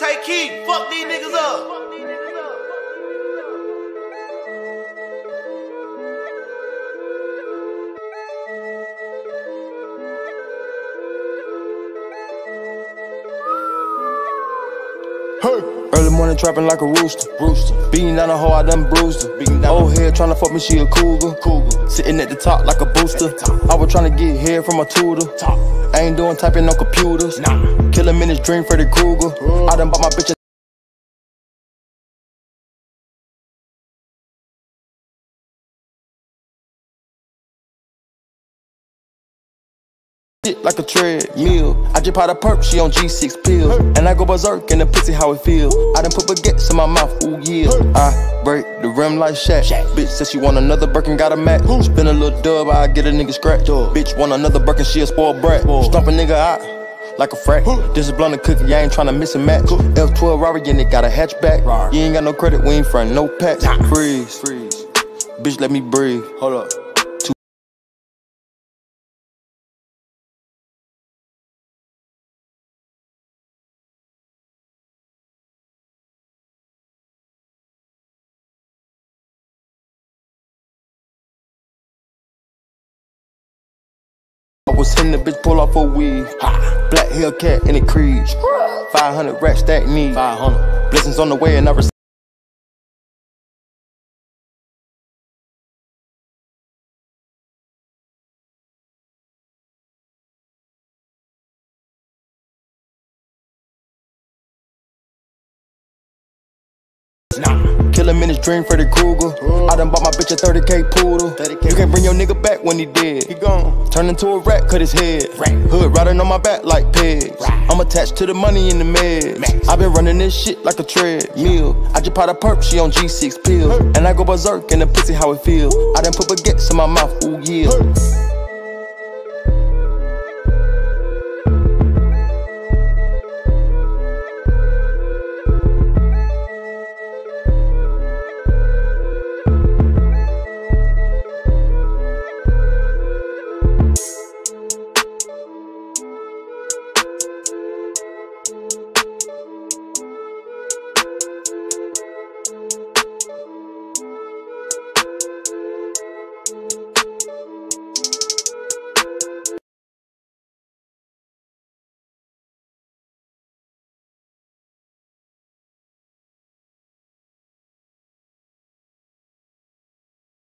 Take heat, fuck these niggas up. Hey. Early morning trapping like a rooster. Rooster. Beating down a hoe, I done bruised her. Beating down Old head tryna fuck me, she a cougar. Cougar. Sitting at the top like a booster. I was tryna get hair from a tutor. Top. I ain't doing typing on computers. Nah. Kill him in his dream, Freddy Krueger. I done bought my bitch Like a treadmill. I just pot a perp, she on G6 pills. And I go berserk in the pussy, how it feel. I done put baguettes in my mouth, ooh yeah. I break the rim like Shaq. Bitch says she want another Birkin, got a mat. Spin a little dub, I get a nigga scratch. Bitch want another Birkin, she a spoiled brat. Stomp a nigga out like a frack. This is blunt and cookie, I ain't tryna miss a match. F12 Rari and it got a hatchback. You ain't got no credit, we ain't front, no packs. Freeze. Bitch, let me breathe. Hold up. I the bitch, pull off a weave. Black Hellcat in the creed. 500 racks stack me. 500. Blessings on the way and I receive. Kill him in his dream, Freddy Krueger. I done bought my bitch a 30k poodle. You can't bring your nigga back when he dead. He gone. Turn into a rat, cut his head. Hood riding on my back like pigs. I'm attached to the money in the meds. i been running this shit like a treadmill. I just pot a perp, she on G6 pills. And I go berserk in the pussy, how it feel. I done put baguettes in my mouth, ooh yeah.